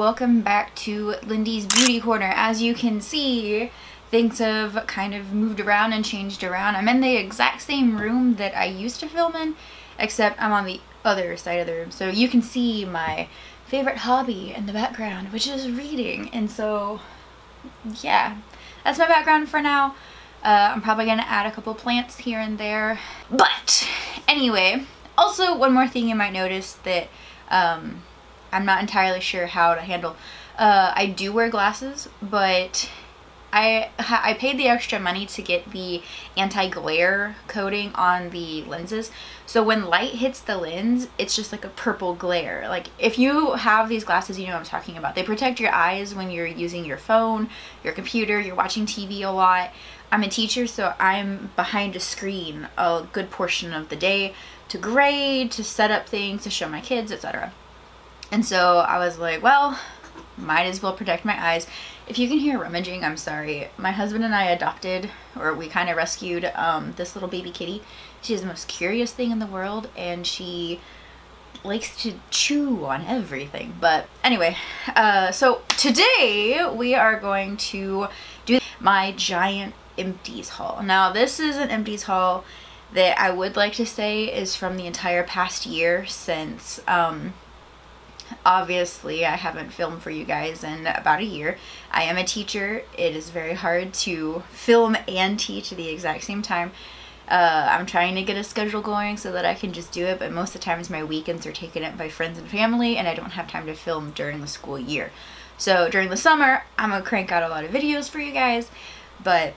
welcome back to Lindi's Beauty Corner. As you can see, things have kind of moved around and changed around. I'm in the exact same room that I used to film in, except I'm on the other side of the room. So you can see my favorite hobby in the background, which is reading. And so, yeah, that's my background for now. Uh, I'm probably going to add a couple plants here and there. But anyway, also one more thing you might notice that um, I'm not entirely sure how to handle. Uh, I do wear glasses, but I I paid the extra money to get the anti-glare coating on the lenses. So when light hits the lens, it's just like a purple glare. Like if you have these glasses, you know what I'm talking about. They protect your eyes when you're using your phone, your computer, you're watching TV a lot. I'm a teacher, so I'm behind a screen a good portion of the day to grade, to set up things, to show my kids, etc. And so I was like, well, might as well protect my eyes. If you can hear rummaging, I'm sorry. My husband and I adopted, or we kind of rescued, um, this little baby kitty. She's the most curious thing in the world, and she likes to chew on everything. But anyway, uh, so today we are going to do my giant empties haul. Now this is an empties haul that I would like to say is from the entire past year since um, obviously I haven't filmed for you guys in about a year. I am a teacher. It is very hard to film and teach at the exact same time. Uh, I'm trying to get a schedule going so that I can just do it, but most of the times my weekends are taken up by friends and family and I don't have time to film during the school year. So during the summer, I'm gonna crank out a lot of videos for you guys, but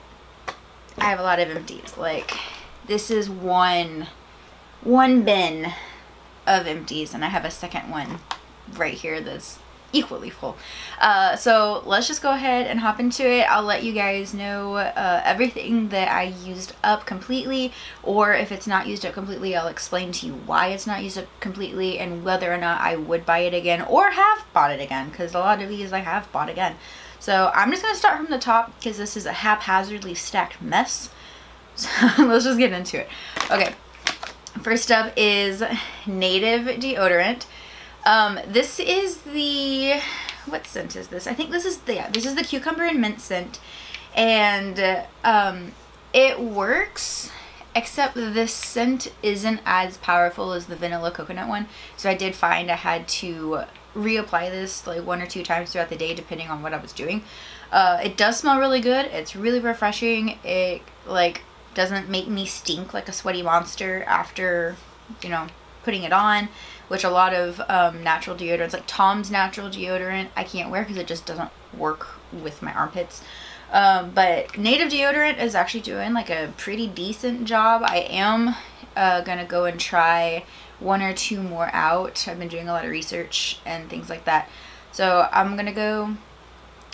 I have a lot of empties. Like, this is one, one bin of empties and I have a second one right here that's equally full. Uh, so let's just go ahead and hop into it. I'll let you guys know uh, everything that I used up completely or if it's not used up completely I'll explain to you why it's not used up completely and whether or not I would buy it again or have bought it again because a lot of these I have bought again. So I'm just going to start from the top because this is a haphazardly stacked mess. So let's just get into it. Okay, first up is Native Deodorant. Um, this is the, what scent is this? I think this is the, yeah, this is the cucumber and mint scent. And uh, um, it works, except this scent isn't as powerful as the vanilla coconut one. So I did find I had to reapply this like one or two times throughout the day depending on what I was doing. Uh, it does smell really good. It's really refreshing. It like doesn't make me stink like a sweaty monster after, you know, putting it on which a lot of um, natural deodorants, like Tom's natural deodorant, I can't wear because it just doesn't work with my armpits. Um, but native deodorant is actually doing like a pretty decent job. I am uh, gonna go and try one or two more out. I've been doing a lot of research and things like that. So I'm gonna go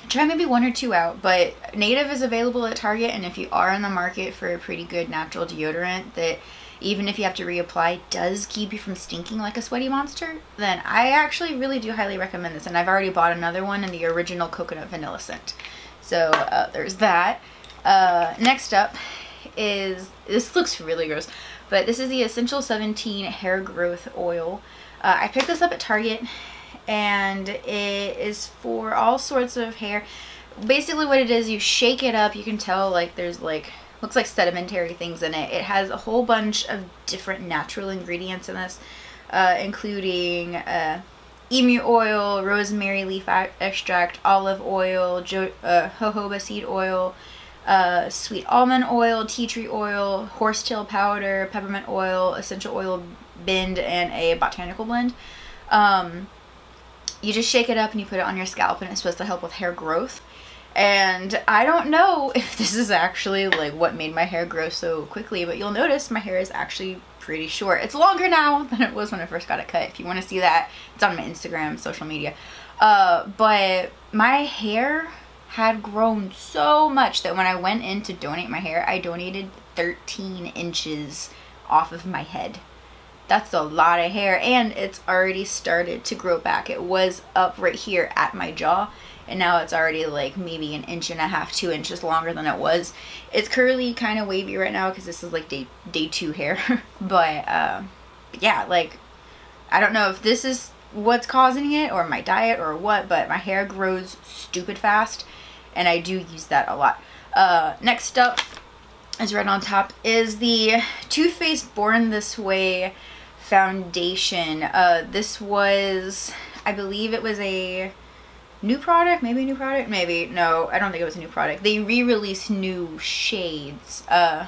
try maybe one or two out but native is available at target and if you are in the market for a pretty good natural deodorant that even if you have to reapply, does keep you from stinking like a sweaty monster, then I actually really do highly recommend this. And I've already bought another one in the original coconut vanilla scent. So uh, there's that. Uh, next up is, this looks really gross, but this is the Essential 17 Hair Growth Oil. Uh, I picked this up at Target and it is for all sorts of hair. Basically what it is, you shake it up, you can tell like there's like looks like sedimentary things in it. It has a whole bunch of different natural ingredients in this, uh, including uh, emu oil, rosemary leaf extract, olive oil, uh, jojoba seed oil, uh, sweet almond oil, tea tree oil, horsetail powder, peppermint oil, essential oil blend, and a botanical blend. Um, you just shake it up and you put it on your scalp and it's supposed to help with hair growth. And I don't know if this is actually like what made my hair grow so quickly, but you'll notice my hair is actually pretty short. It's longer now than it was when I first got it cut. If you want to see that, it's on my Instagram, social media. Uh, but my hair had grown so much that when I went in to donate my hair, I donated 13 inches off of my head. That's a lot of hair and it's already started to grow back. It was up right here at my jaw and now it's already like maybe an inch and a half, two inches longer than it was. It's curly, kind of wavy right now because this is like day, day two hair. but uh, yeah, like I don't know if this is what's causing it or my diet or what, but my hair grows stupid fast and I do use that a lot. Uh, next up is right on top is the Too Faced Born This Way foundation. Uh, this was, I believe it was a new product, maybe a new product, maybe. No, I don't think it was a new product. They re-released new shades. Uh,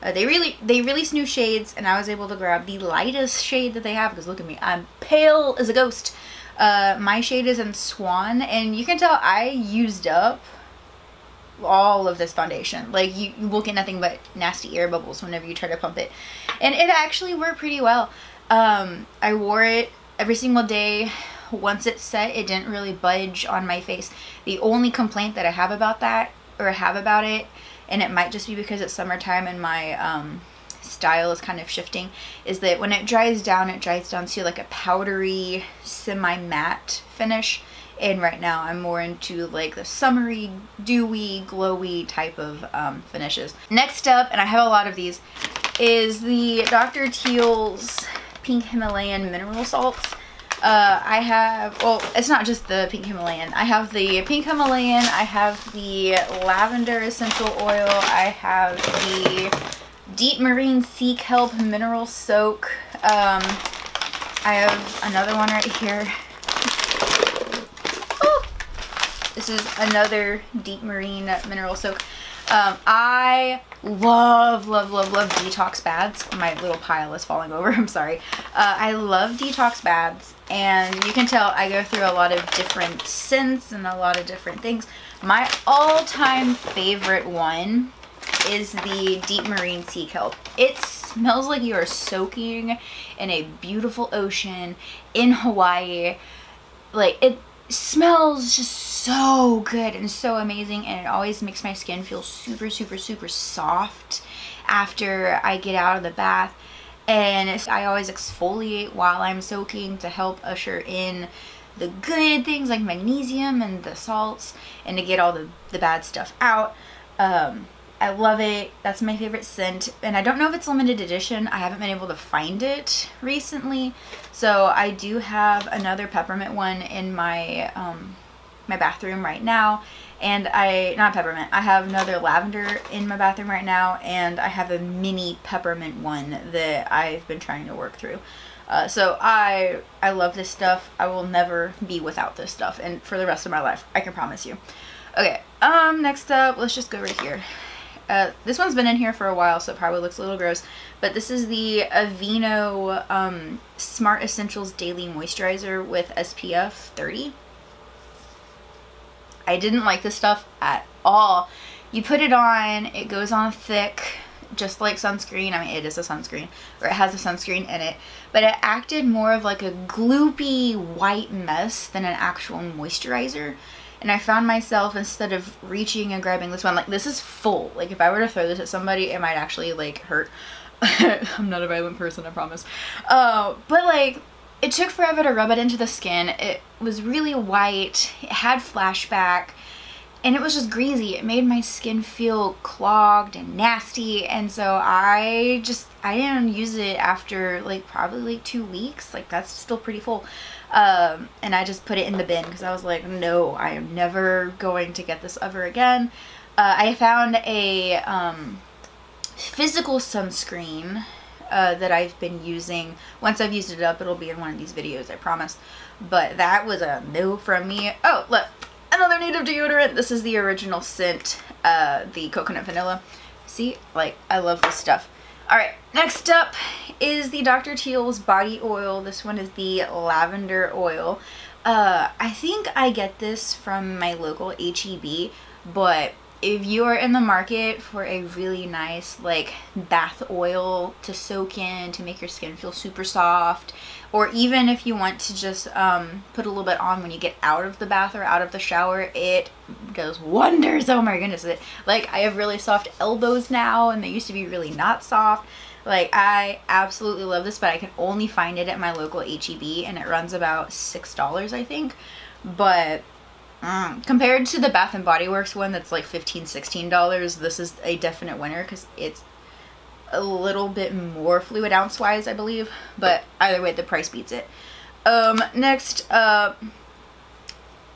uh, they really they released new shades and I was able to grab the lightest shade that they have because look at me I'm pale as a ghost. Uh, my shade is in Swan and you can tell I used up all of this foundation. Like you, you will get nothing but nasty air bubbles whenever you try to pump it. And it actually worked pretty well. Um, I wore it every single day once it's set it didn't really budge on my face the only complaint that I have about that or have about it and it might just be because it's summertime and my um, style is kind of shifting, is that when it dries down, it dries down to like a powdery, semi-matte finish. And right now I'm more into like the summery, dewy, glowy type of um, finishes. Next up, and I have a lot of these, is the Dr. Teal's Pink Himalayan Mineral Salts. Uh, I have, well, it's not just the pink Himalayan. I have the pink Himalayan, I have the lavender essential oil, I have the deep marine sea kelp mineral soak. Um, I have another one right here. Oh, this is another deep marine mineral soak. Um, I love, love, love, love detox baths. My little pile is falling over. I'm sorry. Uh, I love detox baths and you can tell I go through a lot of different scents and a lot of different things. My all-time favorite one is the Deep Marine Sea Kelp. It smells like you are soaking in a beautiful ocean in Hawaii. Like, it smells just so good and so amazing and it always makes my skin feel super super super soft after I get out of the bath and I always exfoliate while I'm soaking to help usher in the good things like magnesium and the salts and to get all the, the bad stuff out. Um, I love it. That's my favorite scent. And I don't know if it's limited edition. I haven't been able to find it recently. So I do have another peppermint one in my um, my bathroom right now. And I, not peppermint, I have another lavender in my bathroom right now. And I have a mini peppermint one that I've been trying to work through. Uh, so I I love this stuff. I will never be without this stuff and for the rest of my life. I can promise you. Okay, um, next up, let's just go right here. Uh, this one's been in here for a while, so it probably looks a little gross. But this is the Aveeno um, Smart Essentials Daily Moisturizer with SPF 30. I didn't like this stuff at all. You put it on, it goes on thick, just like sunscreen. I mean, it is a sunscreen, or it has a sunscreen in it. But it acted more of like a gloopy white mess than an actual moisturizer and I found myself instead of reaching and grabbing this one like this is full. Like if I were to throw this at somebody it might actually like hurt. I'm not a violent person I promise. Uh, but like it took forever to rub it into the skin. It was really white. It had flashback. And it was just greasy. It made my skin feel clogged and nasty. And so I just I didn't use it after like probably like two weeks. Like that's still pretty full um, and I just put it in the bin because I was like, no, I am never going to get this ever again. Uh, I found a um, physical sunscreen uh, that I've been using. Once I've used it up, it'll be in one of these videos, I promise. But that was a no from me. Oh, look, another native deodorant. This is the original scent, uh, the coconut vanilla. See, like, I love this stuff. Alright, next up is the Dr. Teal's body oil. This one is the lavender oil. Uh, I think I get this from my local HEB, but if you are in the market for a really nice like bath oil to soak in to make your skin feel super soft or even if you want to just um, put a little bit on when you get out of the bath or out of the shower it does wonders. Oh my goodness. It like I have really soft elbows now and they used to be really not soft. Like I absolutely love this but I can only find it at my local HEB and it runs about six dollars I think. But Mm. Compared to the Bath and Body Works one that's like $15, $16, this is a definite winner because it's a little bit more fluid ounce wise, I believe. But either way, the price beats it. Um, next up,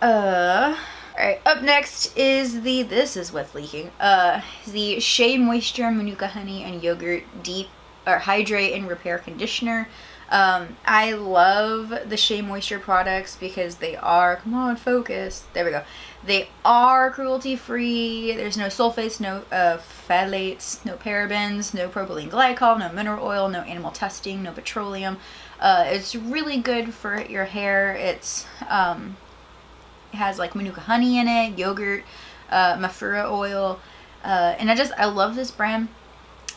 uh, alright, up next is the, this is what's leaking, uh, the Shea Moisture Manuka Honey and Yogurt Deep, or Hydrate and Repair Conditioner. Um, I love the Shea Moisture products because they are, come on, focus, there we go. They are cruelty free, there's no sulfates, no uh, phthalates, no parabens, no propylene glycol, no mineral oil, no animal testing, no petroleum. Uh, it's really good for your hair. It's um, It has like manuka honey in it, yogurt, uh, mafura oil, uh, and I just, I love this brand.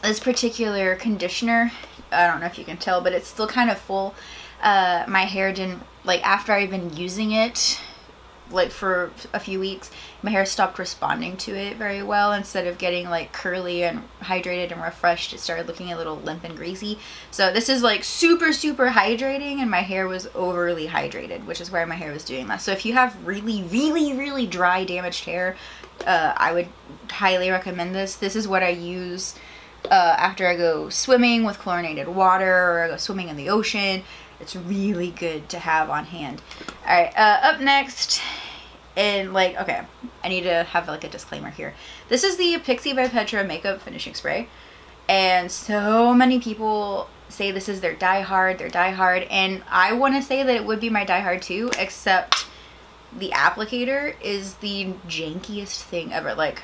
This particular conditioner I don't know if you can tell, but it's still kind of full. Uh, my hair didn't, like after I've been using it, like for a few weeks, my hair stopped responding to it very well. Instead of getting like curly and hydrated and refreshed, it started looking a little limp and greasy. So this is like super, super hydrating and my hair was overly hydrated, which is why my hair was doing that. So if you have really, really, really dry, damaged hair, uh, I would highly recommend this. This is what I use uh, after I go swimming with chlorinated water or I go swimming in the ocean. It's really good to have on hand. All right, uh, up next, and like, okay, I need to have like a disclaimer here. This is the Pixi by Petra Makeup Finishing Spray. And so many people say this is their Die Hard, their Die Hard. And I want to say that it would be my Die Hard too, except the applicator is the jankiest thing ever. Like,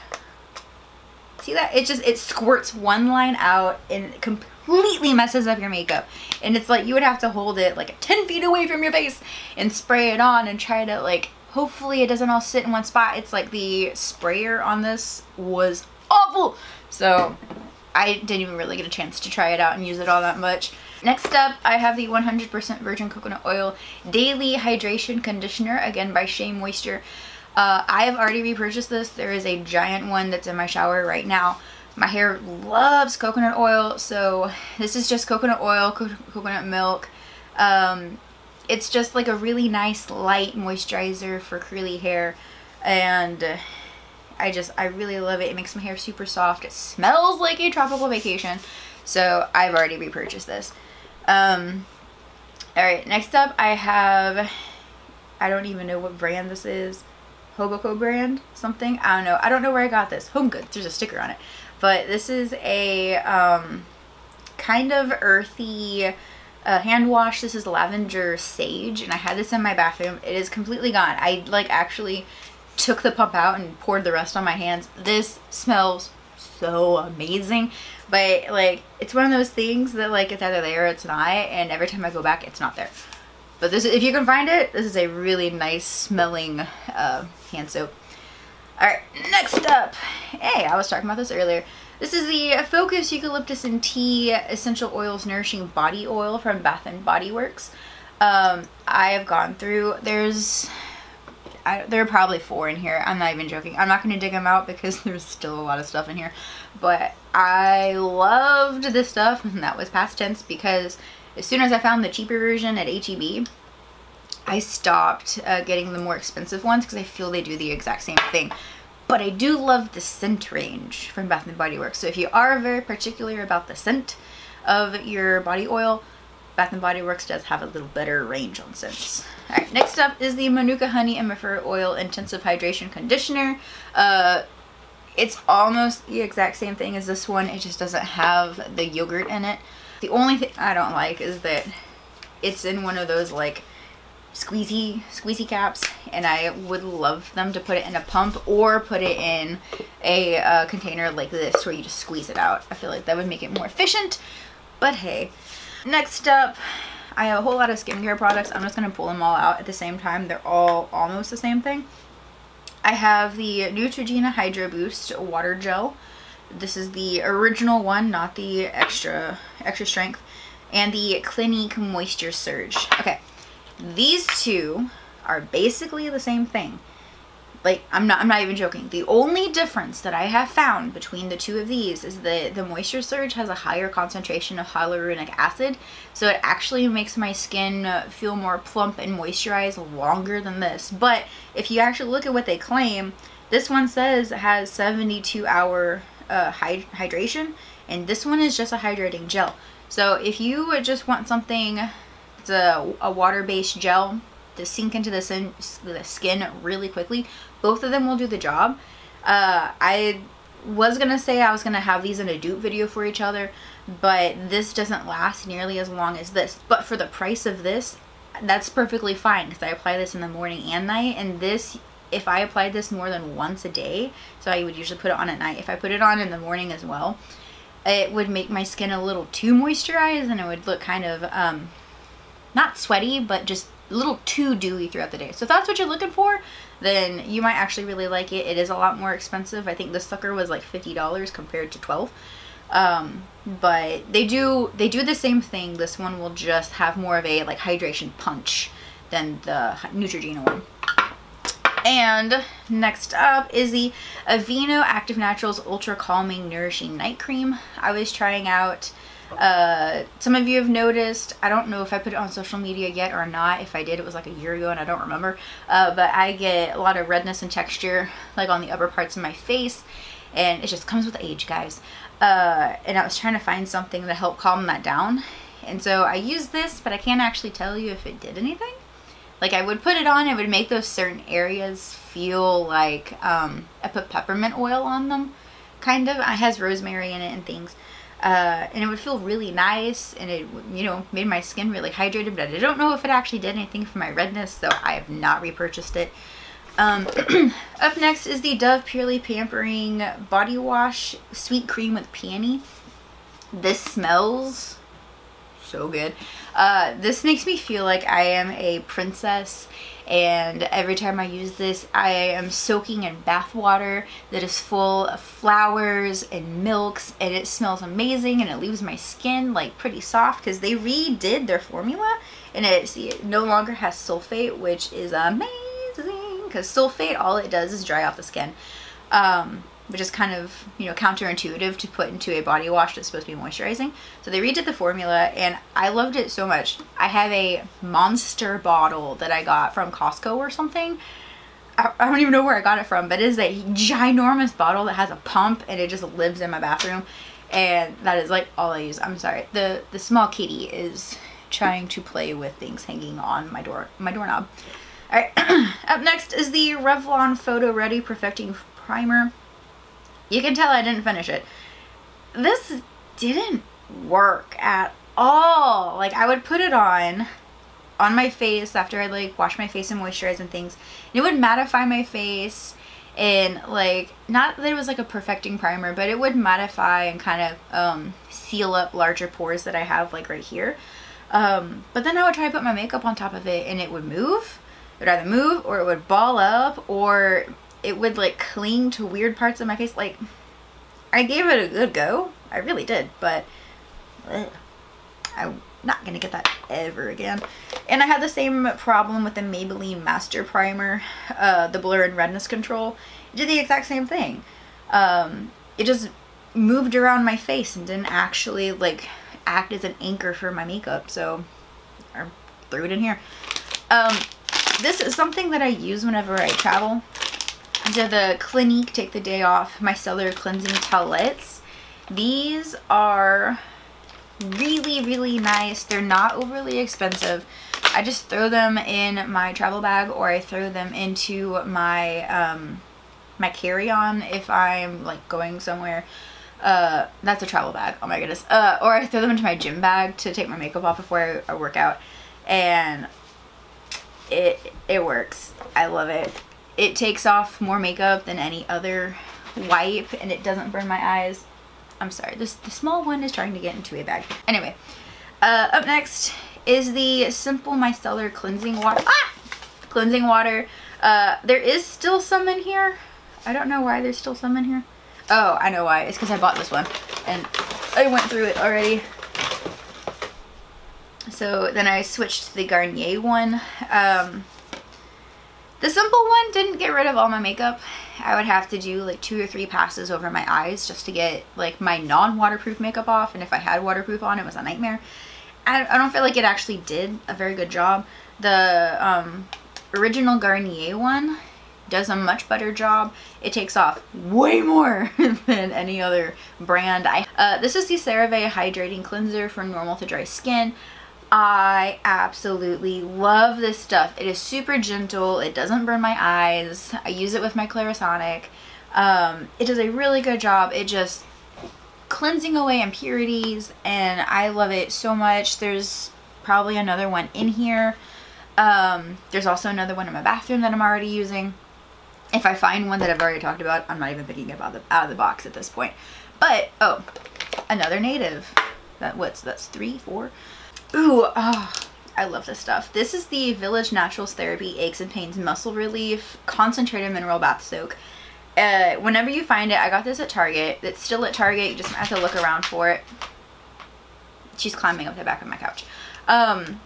See that? It just, it squirts one line out and completely messes up your makeup. And it's like you would have to hold it like 10 feet away from your face and spray it on and try to like, hopefully it doesn't all sit in one spot. It's like the sprayer on this was awful. So I didn't even really get a chance to try it out and use it all that much. Next up, I have the 100% virgin coconut oil daily hydration conditioner, again by Shea Moisture. Uh, I have already repurchased this. There is a giant one that's in my shower right now. My hair loves coconut oil, so this is just coconut oil, co coconut milk. Um, it's just like a really nice light moisturizer for curly hair and I just, I really love it. It makes my hair super soft. It smells like a tropical vacation. So I've already repurchased this. Um, Alright, next up I have, I don't even know what brand this is. Hoboko brand, something. I don't know. I don't know where I got this. Home Goods. There's a sticker on it. But this is a um, kind of earthy uh, hand wash. This is lavender sage, and I had this in my bathroom. It is completely gone. I like actually took the pump out and poured the rest on my hands. This smells so amazing. But like, it's one of those things that like it's either there or it's not, and every time I go back, it's not there. But this, if you can find it, this is a really nice smelling uh, hand soap. Alright, next up. Hey, I was talking about this earlier. This is the Focus Eucalyptus and Tea Essential Oils Nourishing Body Oil from Bath and Body Works. Um, I have gone through, there's, I, there are probably four in here. I'm not even joking. I'm not going to dig them out because there's still a lot of stuff in here. But I loved this stuff, and that was past tense because as soon as I found the cheaper version at HEB, I stopped uh, getting the more expensive ones because I feel they do the exact same thing. But I do love the scent range from Bath & Body Works. So if you are very particular about the scent of your body oil, Bath & Body Works does have a little better range on scents. Alright, next up is the Manuka Honey and Mafura Oil Intensive Hydration Conditioner. Uh, it's almost the exact same thing as this one, it just doesn't have the yogurt in it. The only thing I don't like is that it's in one of those like squeezy squeezy caps and I would love them to put it in a pump or put it in a uh, container like this where you just squeeze it out. I feel like that would make it more efficient, but hey. Next up, I have a whole lot of skincare products. I'm just going to pull them all out at the same time. They're all almost the same thing. I have the Neutrogena Hydro Boost Water Gel. This is the original one, not the extra extra strength. And the Clinique Moisture Surge. Okay, these two are basically the same thing. Like, I'm not, I'm not even joking. The only difference that I have found between the two of these is that the Moisture Surge has a higher concentration of hyaluronic acid, so it actually makes my skin feel more plump and moisturized longer than this. But if you actually look at what they claim, this one says it has 72 hour uh, hydration, and this one is just a hydrating gel. So if you just want something It's a, a water-based gel to sink into the, sin, the skin really quickly. Both of them will do the job. Uh, I was gonna say I was gonna have these in a dupe video for each other, but this doesn't last nearly as long as this. But for the price of this, that's perfectly fine because I apply this in the morning and night. And this, if I applied this more than once a day, so I would usually put it on at night. If I put it on in the morning as well, it would make my skin a little too moisturized and it would look kind of, um, not sweaty, but just a little too dewy throughout the day. So if that's what you're looking for, then you might actually really like it. It is a lot more expensive. I think this sucker was like $50 compared to 12 um, but they do they do the same thing. This one will just have more of a like hydration punch than the Neutrogena one. And next up is the Aveeno Active Naturals Ultra Calming Nourishing Night Cream. I was trying out uh, some of you have noticed, I don't know if I put it on social media yet or not. If I did, it was like a year ago and I don't remember. Uh, but I get a lot of redness and texture like on the upper parts of my face. And it just comes with age, guys. Uh, and I was trying to find something to help calm that down. And so I used this, but I can't actually tell you if it did anything. Like I would put it on, it would make those certain areas feel like um, I put peppermint oil on them, kind of. It has rosemary in it and things. Uh, and it would feel really nice and it you know made my skin really hydrated but I don't know if it actually did anything for my redness so I have not repurchased it. Um, up next is the Dove Purely Pampering Body Wash Sweet Cream with Peony. This smells so good uh, this makes me feel like I am a princess and every time I use this I am soaking in bath water that is full of flowers and milks and it smells amazing and it leaves my skin like pretty soft because they redid their formula and it, it no longer has sulfate which is amazing because sulfate all it does is dry out the skin. Um, which is kind of, you know, counterintuitive to put into a body wash that's supposed to be moisturizing. So they redid the formula and I loved it so much. I have a monster bottle that I got from Costco or something. I, I don't even know where I got it from, but it is a ginormous bottle that has a pump and it just lives in my bathroom. And that is like all I use. I'm sorry. The the small kitty is trying to play with things hanging on my door my doorknob. Alright, up next is the Revlon Photo Ready Perfecting Primer. You can tell I didn't finish it. This didn't work at all. Like I would put it on on my face after I like wash my face and moisturize and things. And it would mattify my face and like not that it was like a perfecting primer but it would mattify and kind of um, seal up larger pores that I have like right here um, but then I would try to put my makeup on top of it and it would move it would either move or it would ball up or it would like cling to weird parts of my face. Like, I gave it a good go. I really did, but ugh, I'm not gonna get that ever again. And I had the same problem with the Maybelline Master Primer, uh, the Blur and Redness Control. It did the exact same thing. Um, it just moved around my face and didn't actually like act as an anchor for my makeup. So I threw it in here. Um, this is something that I use whenever I travel. These are the Clinique Take the Day Off Micellar Cleansing Towelettes. These are really, really nice. They're not overly expensive. I just throw them in my travel bag or I throw them into my um, my carry-on if I'm like going somewhere. Uh, that's a travel bag. Oh my goodness. Uh, or I throw them into my gym bag to take my makeup off before I, I work out. And it, it works. I love it it takes off more makeup than any other wipe and it doesn't burn my eyes. I'm sorry, this the small one is trying to get into a bag. Anyway, uh, up next is the Simple Micellar Cleansing Water. Ah! Cleansing water. Uh, there is still some in here. I don't know why there's still some in here. Oh, I know why. It's because I bought this one and I went through it already. So then I switched to the Garnier one. Um, the simple one didn't get rid of all my makeup. I would have to do like two or three passes over my eyes just to get like my non-waterproof makeup off. And if I had waterproof on, it was a nightmare. I, don't feel like it actually did a very good job. The um, original Garnier one does a much better job. It takes off way more than any other brand. I uh, This is the CeraVe Hydrating Cleanser for normal to dry skin I absolutely love this stuff. It is super gentle. It doesn't burn my eyes. I use it with my Clarisonic. Um, it does a really good job. It just cleansing away impurities and I love it so much. There's probably another one in here. Um, there's also another one in my bathroom that I'm already using. If I find one that I've already talked about, I'm not even thinking about the, out of the box at this point. But, oh, another native. That what's that's three, four. Ooh, oh, I love this stuff. This is the Village Naturals Therapy Aches and Pains Muscle Relief Concentrated Mineral Bath Soak. Uh, whenever you find it, I got this at Target. It's still at Target. You just have to look around for it. She's climbing up the back of my couch. Um,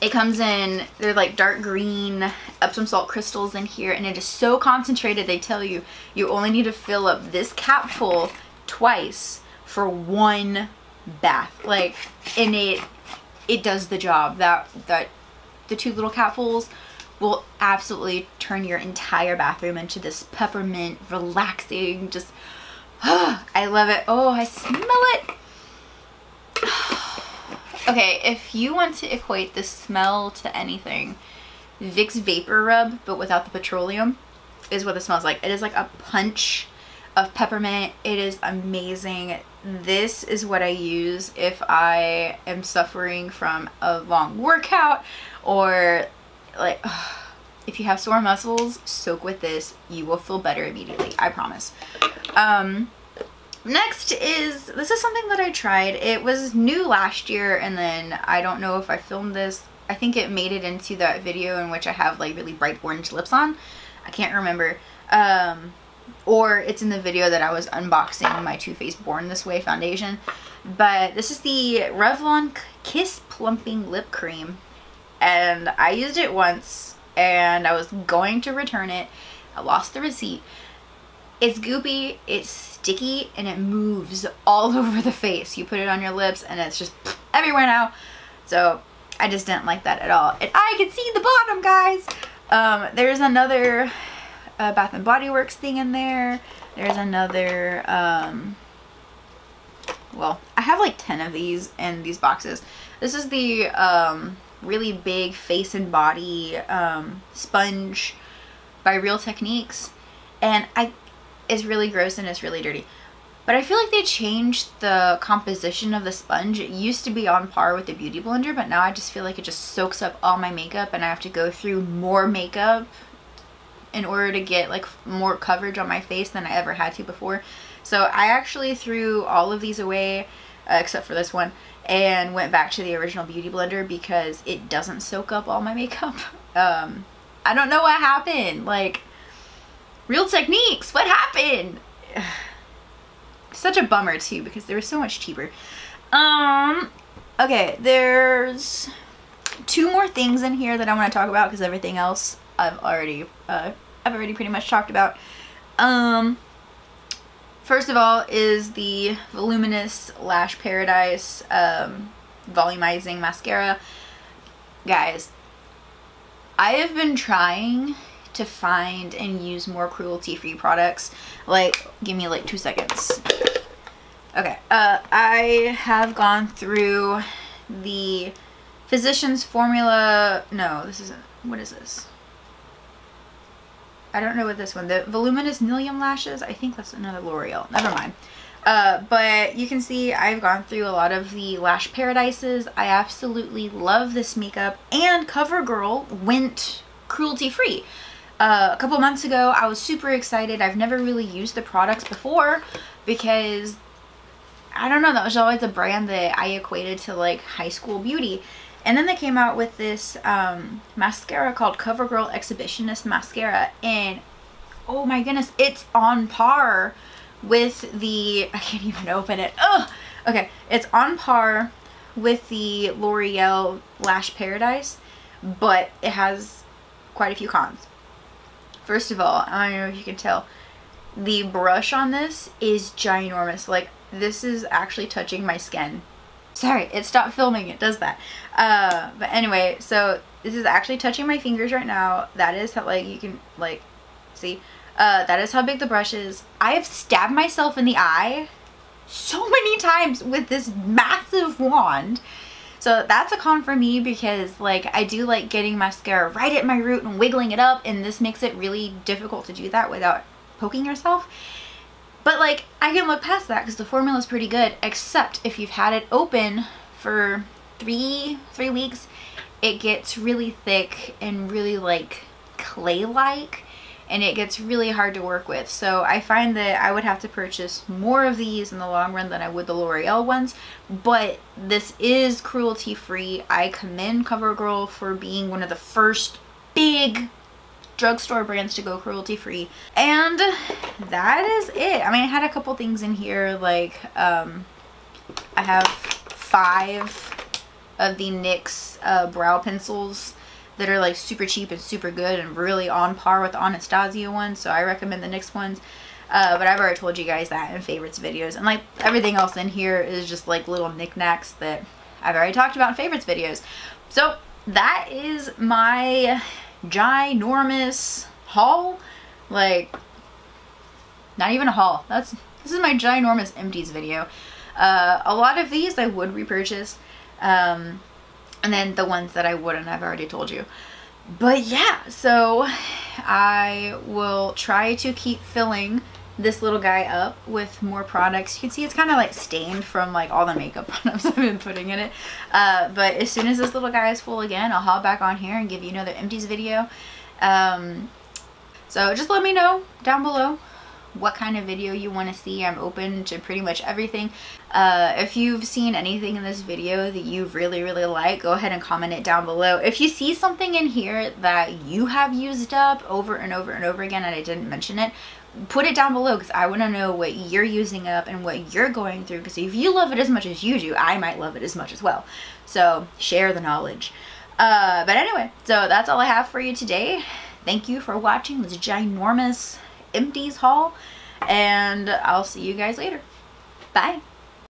it comes in, they're like dark green, Epsom salt crystals in here, and it is so concentrated, they tell you, you only need to fill up this capful twice for one bath. Like, and it, it does the job. That, that, the two little capfuls will absolutely turn your entire bathroom into this peppermint, relaxing, just, I love it. Oh, I smell it. okay, if you want to equate the smell to anything, Vicks VapoRub, but without the petroleum, is what it smells like. It is like a punch of peppermint. It is amazing. This is what I use if I am suffering from a long workout or like ugh, if you have sore muscles, soak with this. You will feel better immediately. I promise. Um, next is, this is something that I tried. It was new last year and then I don't know if I filmed this. I think it made it into that video in which I have like really bright orange lips on. I can't remember. Um, or it's in the video that I was unboxing my Too Faced Born This Way foundation. But this is the Revlon Kiss Plumping Lip Cream. And I used it once and I was going to return it. I lost the receipt. It's goopy, it's sticky, and it moves all over the face. You put it on your lips and it's just everywhere now. So I just didn't like that at all. And I can see the bottom, guys. Um, there's another uh, Bath and Body Works thing in there. There's another, um, well, I have like 10 of these in these boxes. This is the um, really big face and body um, sponge by Real Techniques. And I, it's really gross and it's really dirty. But I feel like they changed the composition of the sponge. It used to be on par with the Beauty Blender, but now I just feel like it just soaks up all my makeup and I have to go through more makeup in order to get like more coverage on my face than I ever had to before. So I actually threw all of these away, uh, except for this one, and went back to the original Beauty Blender because it doesn't soak up all my makeup. Um, I don't know what happened. Like, Real Techniques, what happened? Such a bummer too because they were so much cheaper. Um, okay, there's two more things in here that I want to talk about because everything else I've already uh, I've already pretty much talked about. Um, first of all is the Voluminous Lash Paradise um, Volumizing Mascara. Guys, I have been trying to find and use more cruelty-free products. Like, give me like two seconds. Okay, uh, I have gone through the Physicians Formula, no, this isn't, what is this? I don't know what this one, the Voluminous Million Lashes, I think that's another L'Oreal, never mind. Uh, but you can see I've gone through a lot of the Lash Paradises. I absolutely love this makeup and CoverGirl went cruelty free. Uh, a couple months ago I was super excited. I've never really used the products before because I don't know, that was always a brand that I equated to like high school beauty. And then they came out with this um, mascara called CoverGirl Exhibitionist Mascara. And oh my goodness, it's on par with the, I can't even open it. Oh, Okay, it's on par with the L'Oreal Lash Paradise, but it has quite a few cons. First of all, I don't know if you can tell, the brush on this is ginormous. Like, this is actually touching my skin Sorry, it stopped filming. It does that. Uh, but anyway, so this is actually touching my fingers right now. That is how, like, you can, like, see? Uh, that is how big the brush is. I have stabbed myself in the eye so many times with this massive wand. So that's a con for me because like I do like getting mascara right at my root and wiggling it up and this makes it really difficult to do that without poking yourself. But like I can look past that because the formula is pretty good except if you've had it open for three, three weeks, it gets really thick and really like clay-like and it gets really hard to work with. So I find that I would have to purchase more of these in the long run than I would the L'Oreal ones. But this is cruelty free. I commend CoverGirl for being one of the first big drugstore brands to go cruelty free. And that is it. I mean, I had a couple things in here like um, I have five of the NYX uh, brow pencils that are like super cheap and super good and really on par with Anastasia ones. So I recommend the NYX ones. Uh, but I've already told you guys that in favorites videos. And like everything else in here is just like little knickknacks that I've already talked about in favorites videos. So that is my ginormous haul. Like, not even a haul. That's This is my ginormous empties video. Uh, a lot of these I would repurchase. Um, and then the ones that I wouldn't, I've already told you. But yeah, so I will try to keep filling this little guy up with more products. You can see it's kind of like stained from like all the makeup products I've been putting in it. Uh, but as soon as this little guy is full again, I'll hop back on here and give you another empties video. Um, so just let me know down below what kind of video you want to see. I'm open to pretty much everything. Uh, if you've seen anything in this video that you really, really like, go ahead and comment it down below. If you see something in here that you have used up over and over and over again and I didn't mention it, put it down below because I want to know what you're using up and what you're going through because if you love it as much as you do, I might love it as much as well. So share the knowledge. Uh, but anyway, so that's all I have for you today. Thank you for watching this ginormous empties haul and I'll see you guys later. Bye.